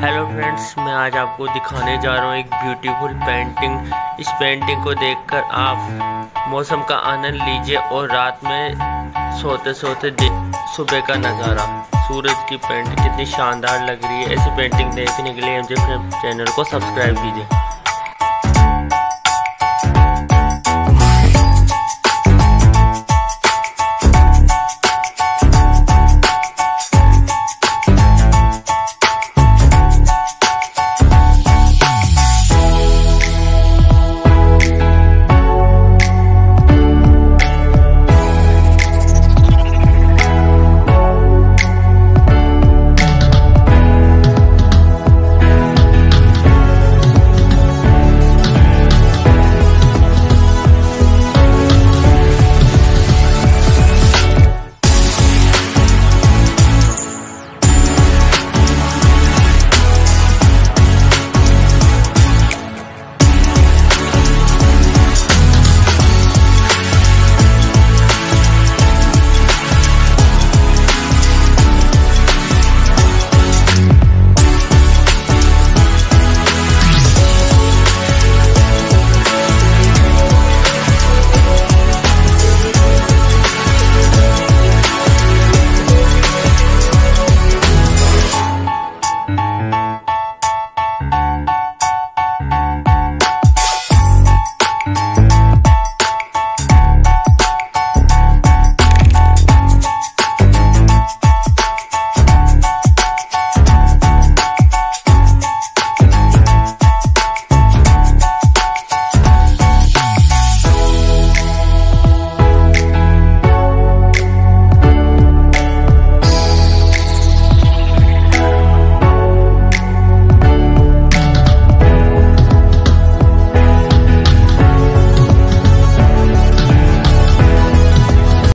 Hello friends मैं आज आपको दिखाने जा रहा हूँ एक ब्यूटीफुल पेंटिंग इस पेंटिंग को देखकर आप मौसम का आनंद लीजिए और रात में सोते सोते सुबह का नज़ारा। सूरज की पेंटिंग कितनी शानदार लग रही है। ऐसी पेंटिंग देखने के लिए मुझे चैनल को सब्सक्राइब कीजिए।